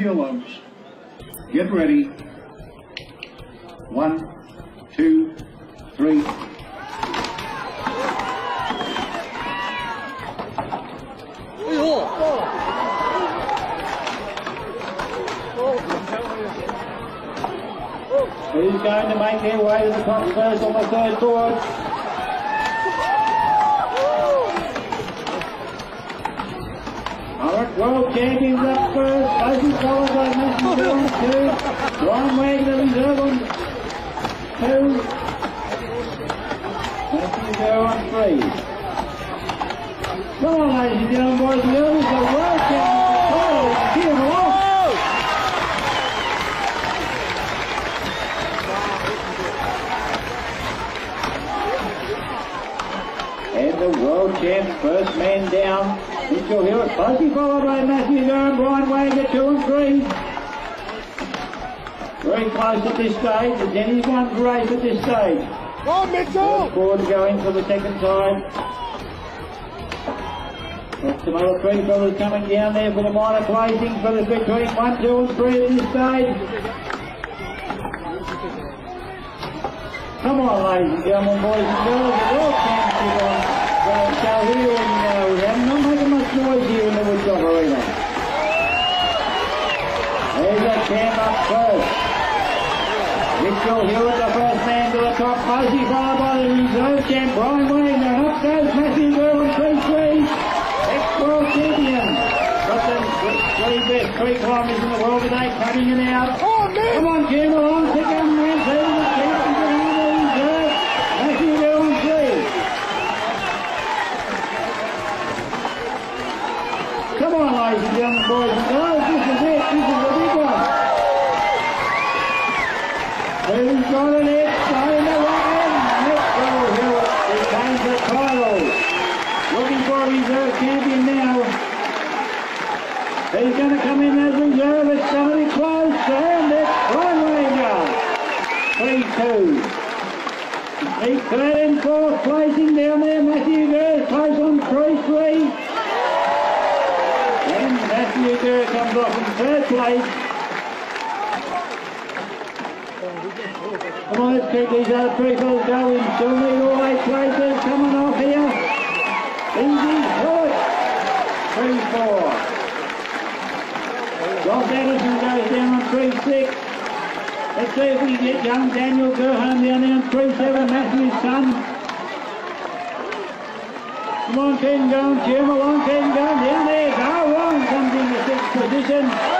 Fields. Get ready. One, two, three. Who's going to make their way to the top first on the third board? World champions up first. Both followed by on two. Brian Wagner reserve on two. Messenger on three. Come on, ladies and gentlemen, boys and girls, the world champions. Along. And the world champ, first man down. Mitchell Hewitt, closely followed by Matthew Durham, Brian Wagner, two and three. Very close at this stage. The Jenny's great at this stage. Go on, Mitchell! Forward going for the second time. Got some other three fellas coming down there for the minor placing for the between one, two and three at this stage. Come on, ladies and gentlemen, boys and girls, the world championship on show here, we haven't up first. Mitchell Hewitt, the first man to the top, Mosey followed by the reserve champ, Brian Wagner, and up goes Matthew Gerwin, 3-3, ex-world champion. Got the three best three climbers in the world today, coming in out. Oh, man! Come on, Jim, along, second man, third, the champion behind the Gerwin, three. Come on, ladies and gentlemen, boys and girls, this is it, this is the big one. Who's got it? It's in the line. Mitchell Hewitt retains the title. Looking for a reserve champion now. He's going to come in as reserve. It's going to be close. And it's Brian Wagner. 3-2. He's third and fourth placing down there. Matthew Gurr close on 3-3. And Matthew Gurr comes off in third place. Come on, let's keep these other three fellas going. Still need all eight places coming off here. Easy, short. Three, four. Ross Edison goes down on three, six. Let's see if we can get young Daniel Gerham down there on three, seven. Matthew's son. Come on, Ken, going. Jim along, Ken, going down there. On, comes the sixth position.